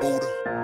Buddha.